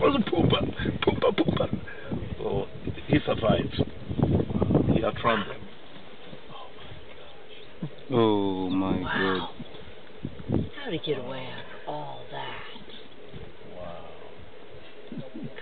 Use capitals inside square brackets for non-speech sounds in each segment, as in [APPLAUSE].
was a pooper, pooper, pooper. So he survived. He outrun Oh my wow. god. How to get away after all that? Wow.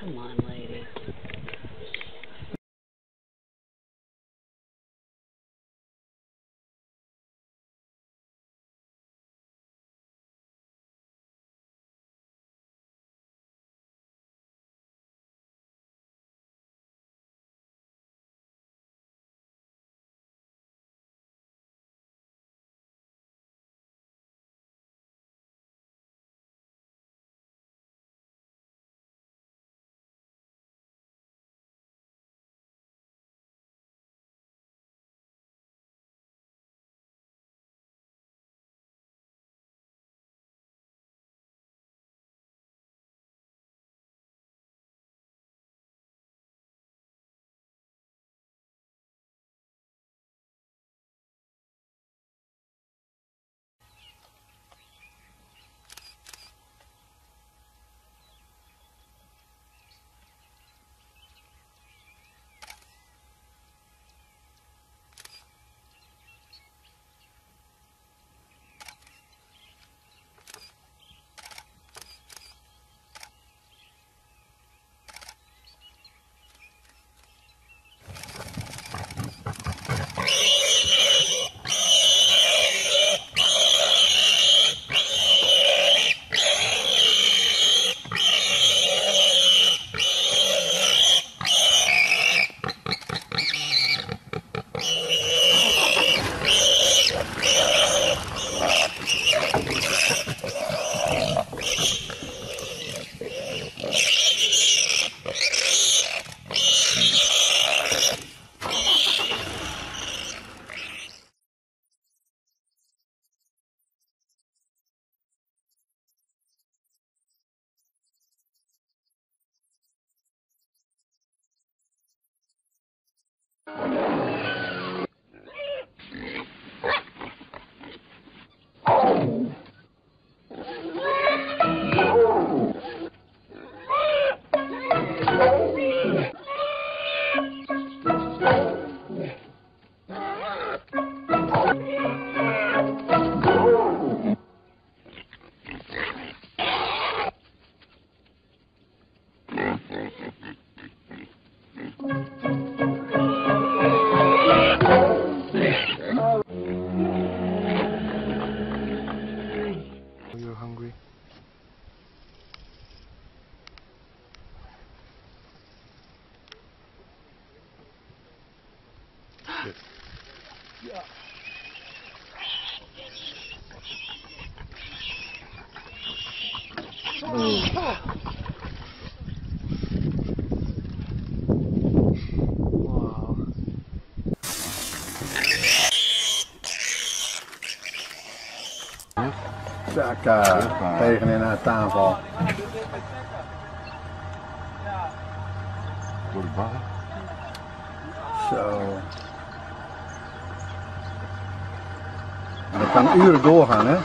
Come on, lady. Ja. Oh. Eh, tegen in haar tafel. De. Zo. Dat kan uren doorgaan, hè?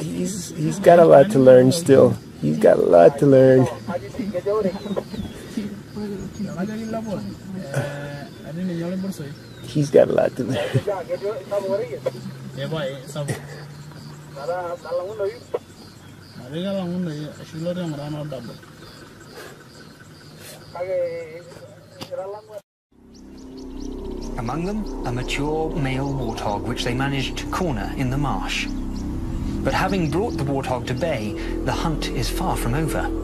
He's he's got a lot to learn still. He's got a lot to learn. He's got a lot to learn. Eh, [LAUGHS] Among them, a mature male warthog which they managed to corner in the marsh. But having brought the warthog to bay, the hunt is far from over.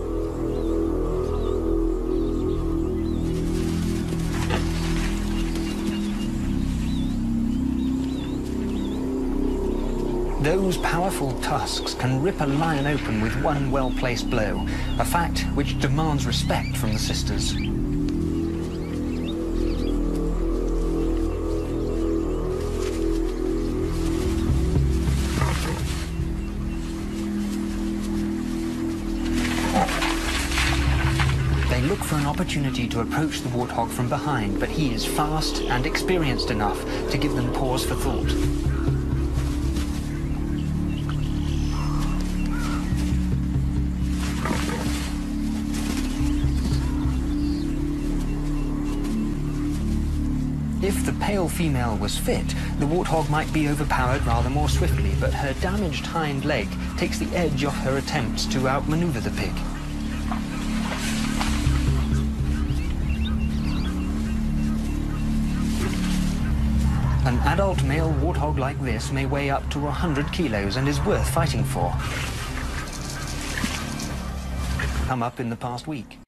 Those powerful tusks can rip a lion open with one well-placed blow, a fact which demands respect from the sisters. They look for an opportunity to approach the warthog from behind, but he is fast and experienced enough to give them pause for thought. If the pale female was fit, the warthog might be overpowered rather more swiftly, but her damaged hind leg takes the edge off her attempts to outmaneuver the pig. An adult male warthog like this may weigh up to 100 kilos and is worth fighting for. Come up in the past week.